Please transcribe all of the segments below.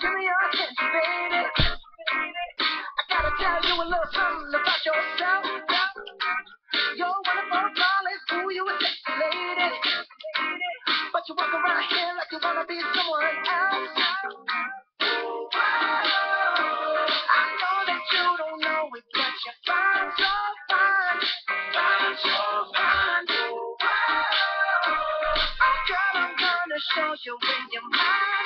give me your attention, baby. I gotta tell you a little something about yourself. You're wonderful, darling, who you a sexy lady. But you walk around here like you wanna be someone else. I know that you don't know it, but you're fine, so fine. Fine, so fine. Girl, I'm gonna show you when you're mine,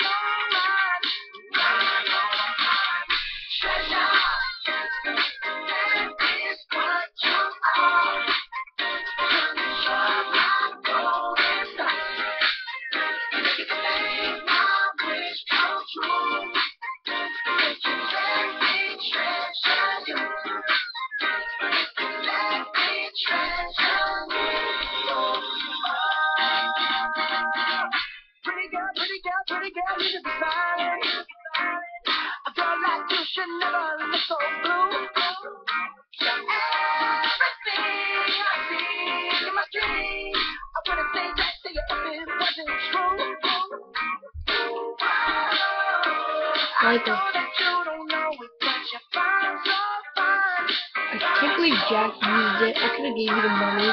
fine. I can't believe Jack used it. I could have gave you the money.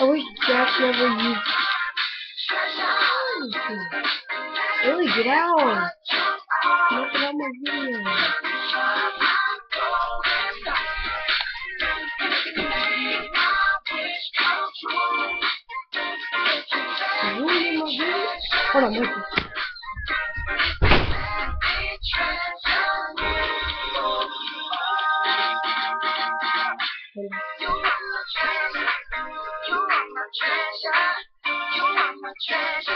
I wish Jack never used Really, get out. Look at all my videos. Really in my videos? Hold on, Michael. Hold on. Yeah, I just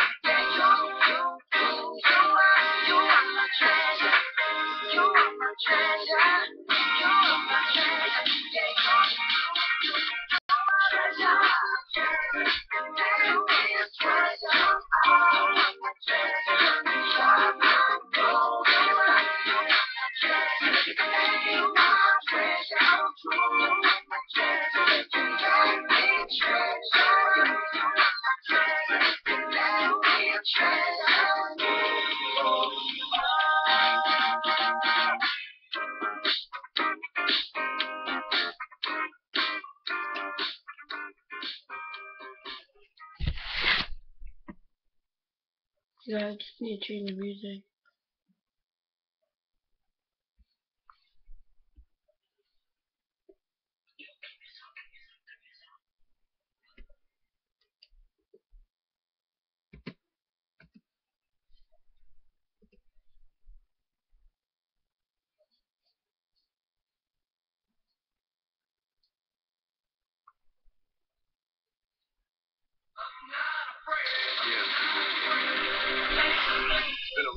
need change the music.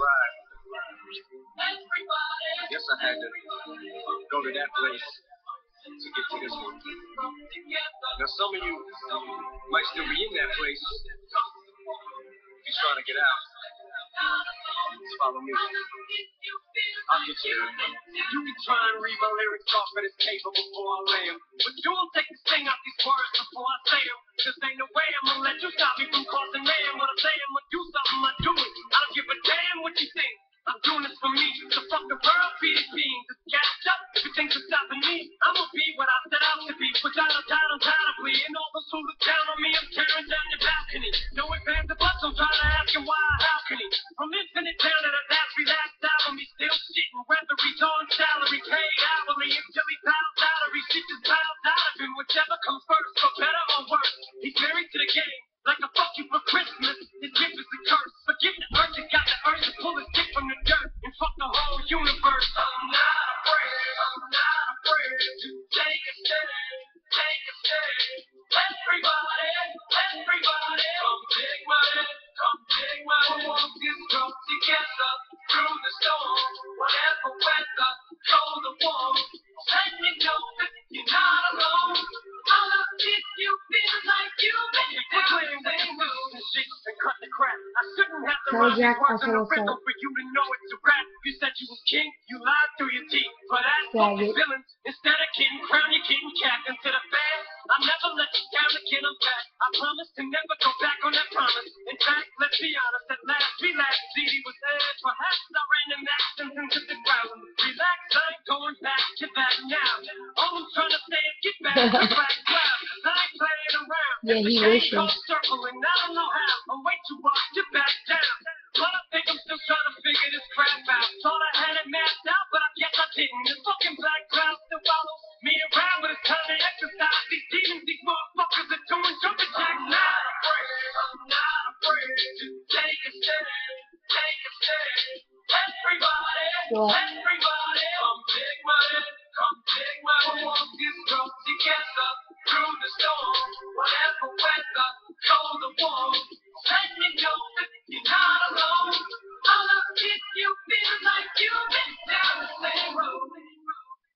Ride. Guess I had to go to that place to get to this one. Now some of you might still be in that place. If you're trying to get out, just follow me. I'll get you. You can try and read my lyrics off of this paper before I lay 'em. But you don't take the sting out these words before I say 'em. Just ain't no way I'm gonna let you stop me from causing man. When I say I'm gonna do something, I do it. I don't give a damn what you think. I'm doing this for me. So fuck the world, the beings. It's gassed up. Everything's just stopping me. I'ma be what I set out to be. Without a doubt, undoubtedly. And all those who look down on me, I'm tearing down your balcony. No advance of buts, I'm trying to ask him why, can weather, cold or. Let me know you're not alone. I'll love you feel like you make it. Claim they lose shit and cut the crap. I shouldn't have to Tell write Jack these words I in the feel rhythm for you to know it's a rap. You said you was king, you lied through your teeth. But as for Faggot. the I promise to never go back on that promise. In fact, let's be honest, at last, we relax. CD was aired, perhaps I ran them accents into the ground. Relax, I ain't going back to that now. All I'm trying to say is get back to black cloud. I ain't playing around. Yeah, he wishes. circling, I don't know how. I'm way too up to back down. But I think I'm still trying to figure this crap out. Thought through the storm, whatever weather, cold or warm. Let me know that you're not alone. I'll if you feel like you've been down the same road.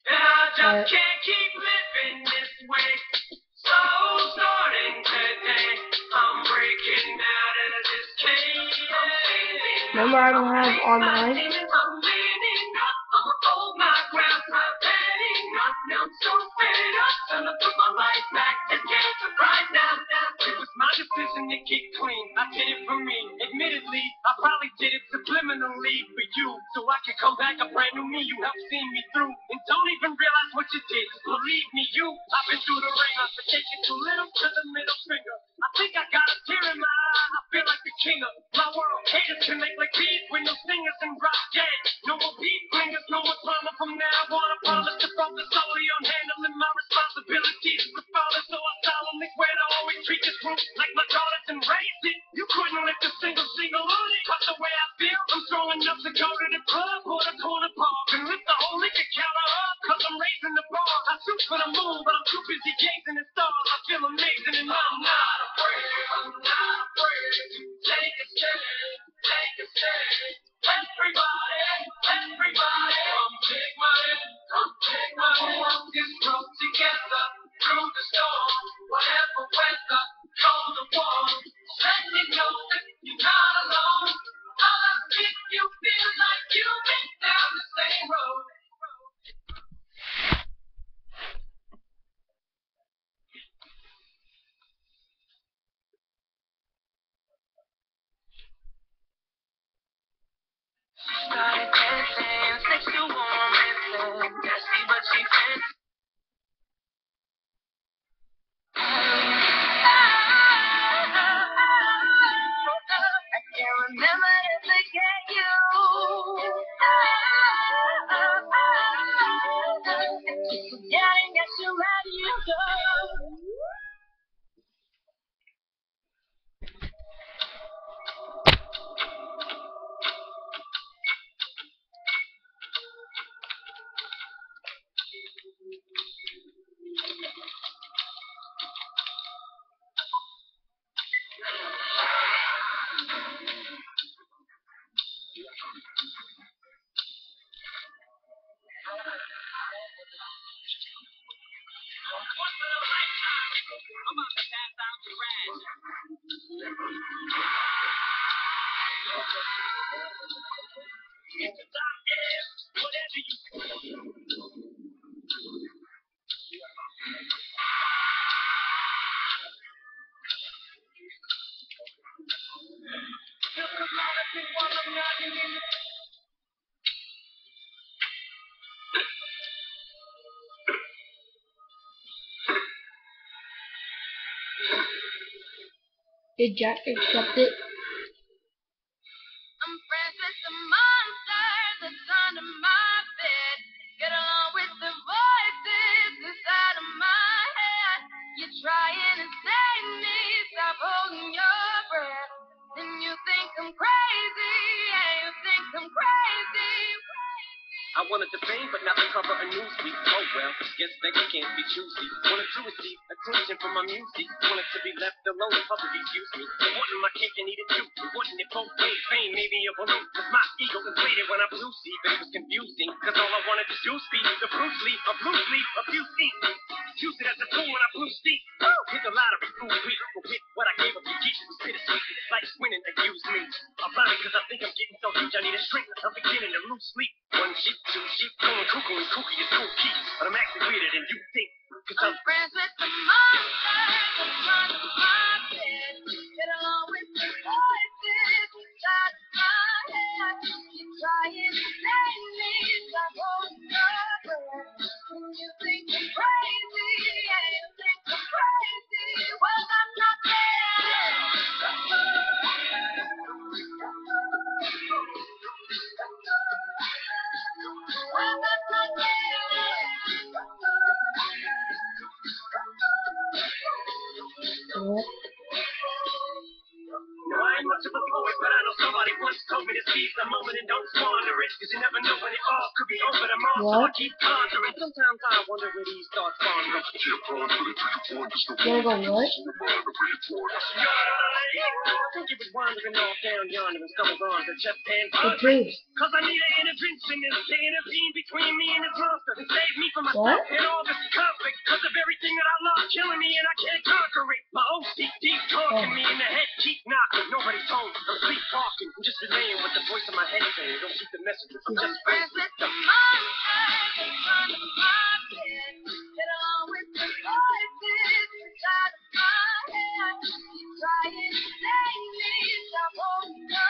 And I just can't keep living this way. So starting today, I'm breaking out of this cage. Remember I don't have online? I could come back a brand new me. You helped see me through. And don't even realize what you did. Believe me, you. I've been through the ringer. For taking too little to the middle finger. I think I got a tear in my eye. I feel like the king of my world. Haters can make like bees with no singers and rock dead. No more beat blingers, no more drama from now on. I promise to focus solely on handling my responsibilities a father. So I solemnly swear to always treat this group like my daughters and raise it. You a single single on it. But the way I feel, I'm strong enough to go to the club or the corner bar and lift the whole liquor counter up. Cause I'm raising the bar. I shoot for the moon, but I'm too busy gazing Did Jack accept it? I wanted the fame, but not the cover of Newsweek. Oh well, guess they can't be choosy. Wanted to receive attention from my music. Wanted to be left alone, public excuse me. It wasn't my cake and eat it too. It wasn't it both ways. Fame made me a balloon. Cause my ego inflated when I blew see, but it was confusing. Cause all I wanted to do was be the Bruce Lee, a Bruce Lee, a few feet. Use it as a tool when I blew steep. What? Sometimes I wonder where these thoughts you wandering off down yonder on the. Cause I need an interventionist to intervene between me and monster save me from myself and all this conflict. Cause of everything that I love killing me and I can't conquer it. My OCD talking me in the head, keep knocking. Nobody's home. I'm. I'm just what the voice in my head saying. Don't keep the messages. I'm just the monsters of the of.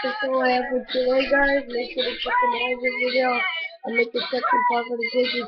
That's all I have for today, guys. Make sure to check the other video and make the second part of the video.